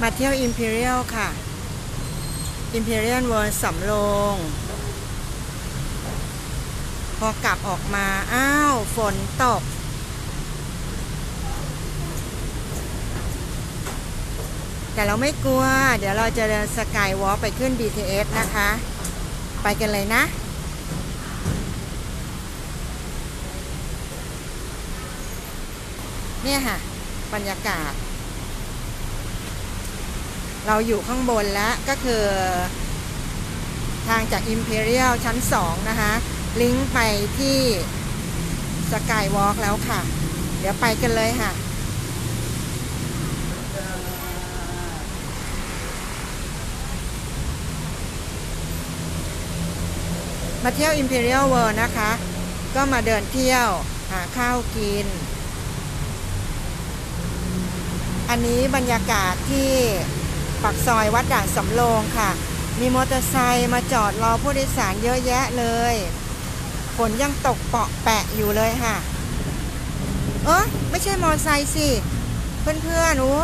มาเที่ยว Imperial ค่ะ Imperial World สำโรง พอกลับออกมา อ้าว ฝนตก แต่เราไม่กลัว เดี๋ยวเราจะเดินสกายวอล์กไปขึ้น BTS นะคะ ไปกันเลยนะเนี่ยค่ะ บรรยากาศ เราอยู่ข้างบนแล้วก็คือ ทางจาก Imperial ชั้น 2 นะคะ ลิงก์ไปที่สกายวอล์กแล้วค่ะ เดี๋ยวไปกันเลยค่ะ มาเที่ยว Imperial World นะคะ ก็มาเดินเที่ยวหาข้าวกิน อันนี้บรรยากาศที่ ปักซอยวัดด่านสำโรงค่ะ มีมอเตอร์ไซค์มาจอดรอผู้โดยสารเยอะแยะเลย ฝนยังตกเปาะแปะอยู่เลยค่ะ เออไม่ใช่มอเตอร์ไซค์สิ เพื่อนๆโอ้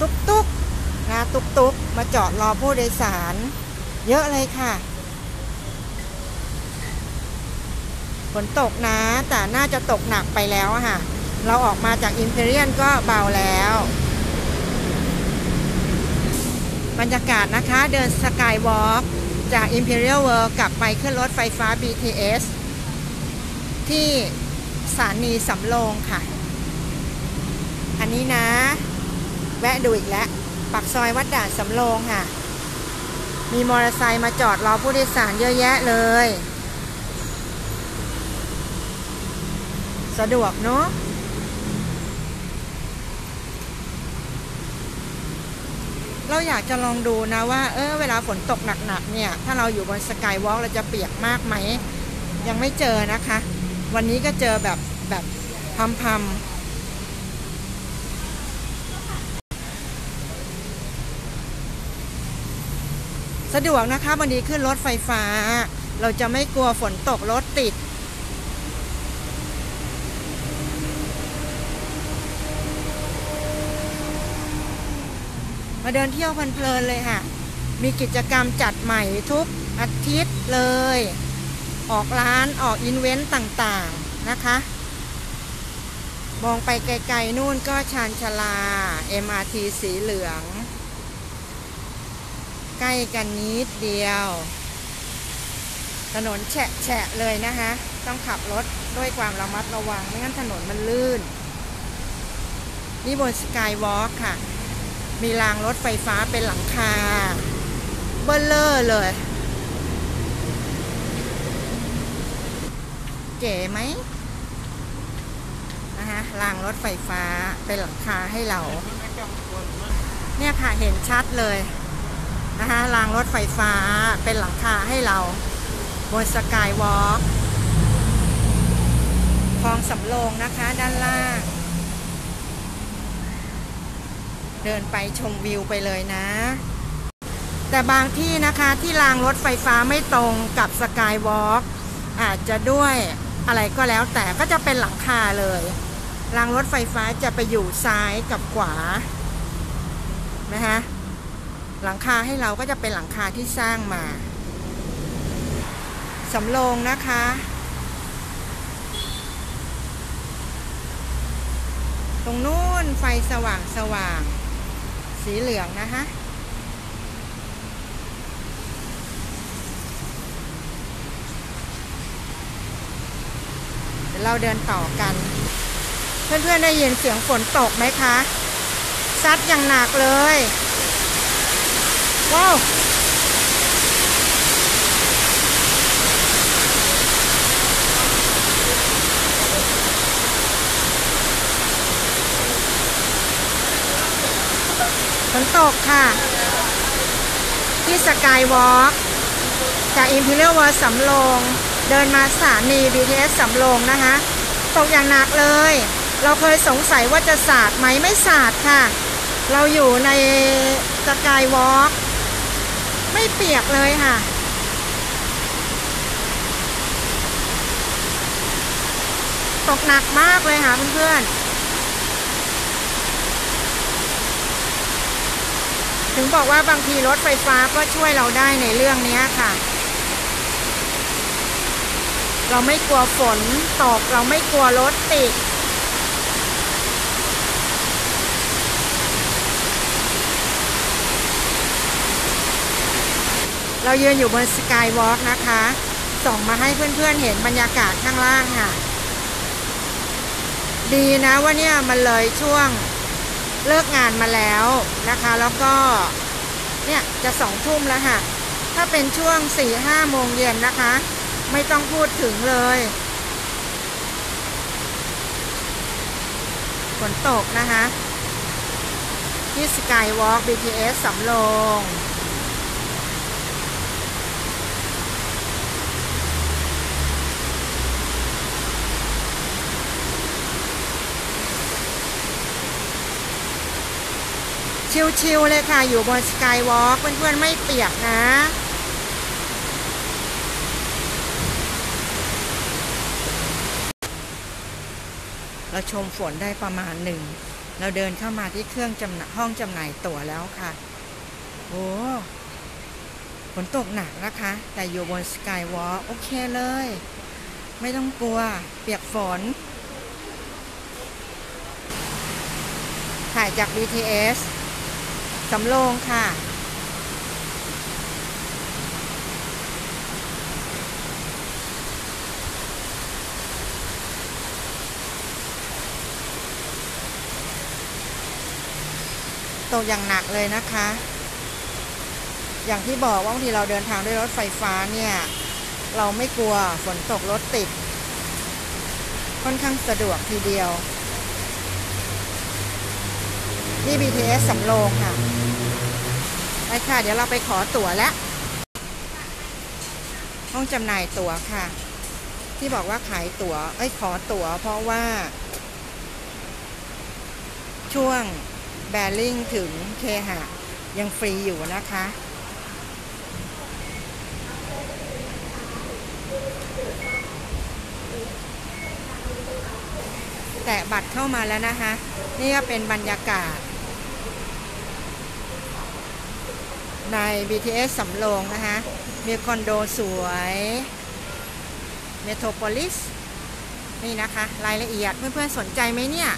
ตุ๊กตุ๊กนะตุ๊กตุ๊กมาจอดรอผู้โดยสาร เยอะเลยค่ะ ฝนตกนะ แต่น่าจะตกหนักไปแล้วค่ะ เราออกมาจากอิมพีเรียนก็เบาแล้ว บรรยากาศนะคะเดินสกายวอล์กจาก Imperial World กลับไปขึ้นรถไฟฟ้า BTS ที่สถานีสำโรงค่ะ อันนี้นะ แวะดูอีกแล้วปักซอยวัดด่านสำโรงค่ะ มีมอเตอร์ไซค์มาจอดรอผู้โดยสารเยอะแยะเลย สะดวกเนาะ เราอยากจะลองดูนะว่า เออเวลาฝนตกหนักๆเนี่ย ถ้าเราอยู่บนสกายวอล์กเราจะเปียกมากไหม ยังไม่เจอนะคะ วันนี้ก็เจอแบบแบบพัมๆสะดวกนะคะวันนี้ขึ้นรถไฟฟ้า เราจะไม่กลัวฝนตกรถติด มาเดินเที่ยวเพลินๆเลยค่ะ มีกิจกรรมจัดใหม่ทุกอาทิตย์เลย ออกร้านออกอินเวนต์ต่างๆนะคะ มองไปไกลๆนู่นก็ชานชาลา MRT สีเหลือง ใกล้กันนิดเดียว ถนนแฉะๆเลยนะคะ ต้องขับรถด้วยความระมัดระวัง ไม่งั้นถนนมันลื่น นี่บนสกายวอล์กค่ะ มีรางรถไฟฟ้าเป็นหลังคา เบลเลอร์เลย เก๋ไหมนะคะรางรถไฟฟ้าเป็นหลังคาให้เรา เนี่ยค่ะเห็นชัดเลยนะคะรางรถไฟฟ้าเป็นหลังคาให้เราบนสกายวอล์กคลองสำโรงนะคะด้านล่าง เดินไปชมวิวไปเลยนะ แต่บางที่นะคะที่รางรถไฟฟ้าไม่ตรงกับสกายวอล์กอาจจะด้วยอะไรก็แล้วแต่ก็จะเป็นหลังคาเลย รางรถไฟฟ้าจะไปอยู่ซ้ายกับขวานะคะหลังคาให้เราก็จะเป็นหลังคาที่สร้างมาสำโรงนะคะ ตรงนู้นไฟสว่างสว่าง สีเหลืองนะคะเดี๋ยวเราเดินต่อกัน เพื่อนๆได้ยินเสียงฝนตกไหมคะ ซัดอย่างหนักเลย ว้าว นตกค่ะ ที่สกายวอล์กจากอิมพีเรียลวอร์สำโรงเดินมาสถานี BTS สำโรงนะคะ ตกอย่างหนักเลย เราเคยสงสัยว่าจะสาดไหมไม่สาดค่ะ เราอยู่ในสกายวอล์กไม่เปียกเลยค่ะตกหนักมากเลยค่ะเพื่อนๆ ถึงบอกว่าบางทีรถไฟฟ้าก็ช่วยเราได้ในเรื่องนี้ค่ะ เราไม่กลัวฝนตกเราไม่กลัวรถติดเรายืนอยู่บนสกายวอล์กนะคะ ส่งมาให้เพื่อนๆเห็นบรรยากาศข้างล่างค่ะ ดีนะว่าเนี่ยมันเลยช่วง เลิกงานมาแล้วนะคะ แล้วก็เนี่ยจะสองทุ่มแล้วค่ะ ถ้าเป็นช่วงสี่ห้าโมงเย็นนะคะ ไม่ต้องพูดถึงเลยฝนตกนะคะที่สกายวอล์ก BTS สำโรง ชิวๆเลยค่ะ อยู่บนสกายวอล์กเพื่อนๆไม่เปียกนะเราชมฝนได้ประมาณหนึ่ง เราเดินเข้ามาที่เครื่องจำหน่ายห้องจำหน่ายตั๋วแล้วค่ะโอ้ฝนตกหนักนะคะ แต่อยู่บนสกายวอล์กโอเคเลย ไม่ต้องกลัว เปียกฝน ถ่ายจาก BTS สำโรงค่ะ ตกอย่างหนักเลยนะคะ อย่างที่บอกว่าบางทีเราเดินทางด้วยรถไฟฟ้าเนี่ย เราไม่กลัวฝนตกรถติด ค่อนข้างสะดวกทีเดียว นี่ BTS สำโรงค่ะ ไปค่ะ เดี๋ยวเราไปขอตั๋วแล้วห้องจำหน่ายตั๋วค่ะ ที่บอกว่าขายตั๋ว เอ้ยขอตั๋วเพราะว่า ช่วงแบริ่งถึงเคหะยังฟรีอยู่นะคะ แตะบัตรเข้ามาแล้วนะคะ นี่ก็เป็นบรรยากาศ ใน BTS สำโรงนะคะ มีคอนโดสวยเมโทรโพลิสนี่นะคะ รายละเอียดเพื่อนๆสนใจไหมเนี่ย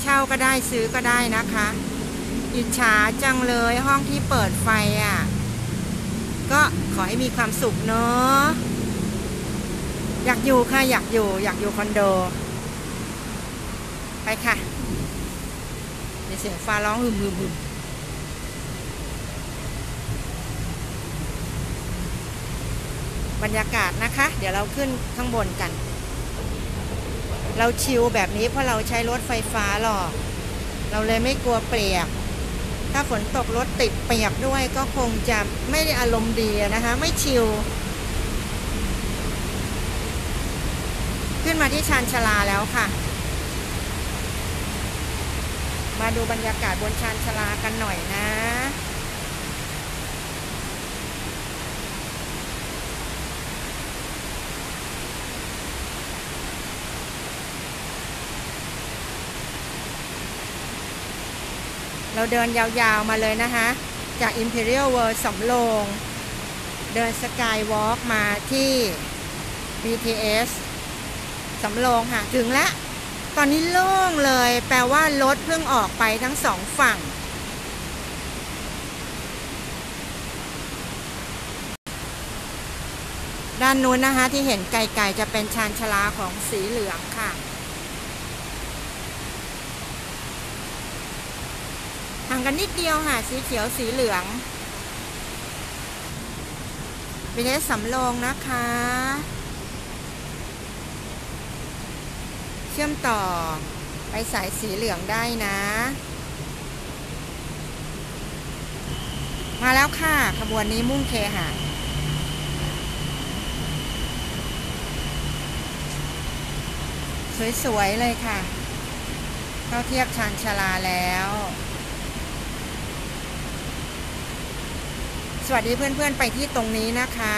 เช่าก็ได้ซื้อก็ได้นะคะ อิจฉาจังเลยห้องที่เปิดไฟอะ ก็ขอให้มีความสุขเนาะอยากอยู่ค่ะ อยากอยู่ อยากอยู่คอนโด ไปค่ะ เสียงฟ้าร้องหึมหึมหึมบรรยากาศนะคะ เดี๋ยวเราขึ้นข้างบนกัน เราชิลแบบนี้เพราะเราใช้รถไฟฟ้าหรอก เราเลยไม่กลัวเปียก ถ้าฝนตกรถติดเปียกด้วยก็คงจะไม่ได้อารมณ์ดีนะคะ ไม่ชิลขึ้นมาที่ชานชลาแล้วค่ะ มาดูบรรยากาศบนชานชาลากันหน่อยนะเราเดินยาวๆมาเลยนะคะ จาก Imperial World สำโรง เดินสกายวอล์กมาที่ BTS สำโรงค่ะ ถึงแล้ว อนนี้โล่งเลย แปลว่ารถเพิ่งออกไปทั้งสองฝั่ง ด้านนู้นนะคะที่เห็นไกลๆจะเป็นชานชลาของสีเหลืองค่ะห่างกันนิดเดียวค่ะ สีเขียวสีเหลืองวิเลสสำโรงนะคะ เชื่อมต่อไปสายสีเหลืองได้นะ มาแล้วค่ะ ขบวนนี้มุ่งเคหะสวยๆเลยค่ะ เข้าเทียบชานชาลาแล้ว สวัสดีเพื่อนๆไปที่ตรงนี้นะคะ